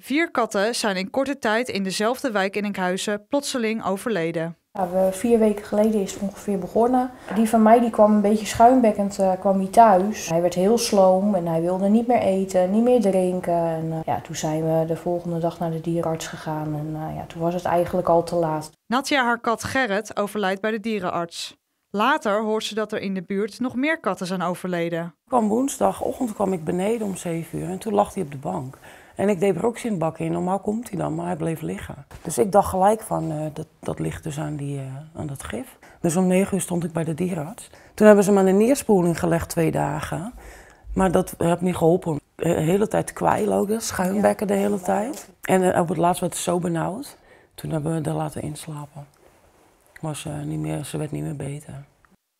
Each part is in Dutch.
Vier katten zijn in korte tijd in dezelfde wijk in Enkhuizen plotseling overleden. Ja, we, vier weken geleden is het ongeveer begonnen. Die van mij die kwam een beetje schuimbekkend uh, kwam hij thuis. Hij werd heel sloom en hij wilde niet meer eten, niet meer drinken. En, uh, ja, toen zijn we de volgende dag naar de dierenarts gegaan en uh, ja, toen was het eigenlijk al te laat. Natja, haar kat Gerrit, overlijdt bij de dierenarts. Later hoort ze dat er in de buurt nog meer katten zijn overleden. Ik kwam woensdagochtend kwam ik beneden om 7 uur en toen lag hij op de bank. En ik deed brooksintbak in, normaal komt hij dan, maar hij bleef liggen. Dus ik dacht gelijk van, uh, dat, dat ligt dus aan, die, uh, aan dat gif. Dus om 9 uur stond ik bij de dierenarts. Toen hebben ze me aan de neerspoeling gelegd twee dagen. Maar dat heeft niet geholpen. De hele tijd kwijl ook, schuimbekken de hele tijd. En uh, op het laatst werd het zo benauwd. Toen hebben we haar laten inslapen. Was, niet meer, ze werd niet meer beter.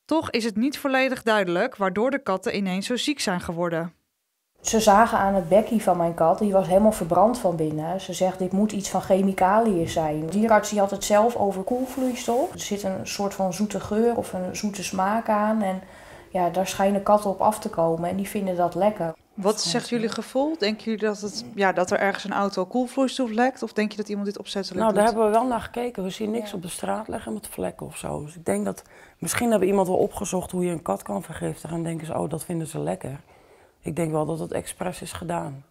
Toch is het niet volledig duidelijk waardoor de katten ineens zo ziek zijn geworden. Ze zagen aan het bekkie van mijn kat, die was helemaal verbrand van binnen. Ze zegt, dit moet iets van chemicaliën zijn. De dierenarts die had het zelf over koelvloeistof. Er zit een soort van zoete geur of een zoete smaak aan. En ja, daar schijnen katten op af te komen en die vinden dat lekker. Wat zegt jullie gevoel? Denken jullie dat, het, ja, dat er ergens een auto koelvloeistof lekt? Of denk je dat iemand dit opzettelijk Nou, daar doet? hebben we wel naar gekeken. We zien niks ja. op de straat leggen met vlekken of zo. Dus ik denk dat misschien hebben iemand wel opgezocht hoe je een kat kan vergiftigen. En denken ze, oh, dat vinden ze lekker. Ik denk wel dat het expres is gedaan.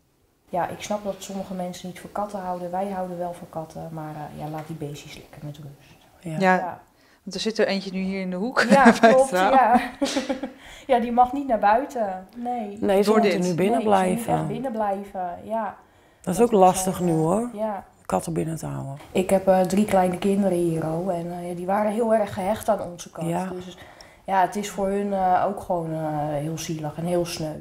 Ja, ik snap dat sommige mensen niet voor katten houden. Wij houden wel voor katten, maar uh, ja, laat die beestjes lekker met rust. Ja. ja. ja. Want er zit er eentje nu hier in de hoek. Ja, klopt. Ja. ja, die mag niet naar buiten. Nee. Nee, ze moeten nu binnen nee, blijven. Ze moeten binnen blijven, ja. Dat is ook lastig nu hoor. Ja. Katten binnen te houden. Ik heb uh, drie kleine kinderen hier oh, en uh, die waren heel erg gehecht aan onze kat. Ja. Dus ja, het is voor hun uh, ook gewoon heel zielig en heel sneu.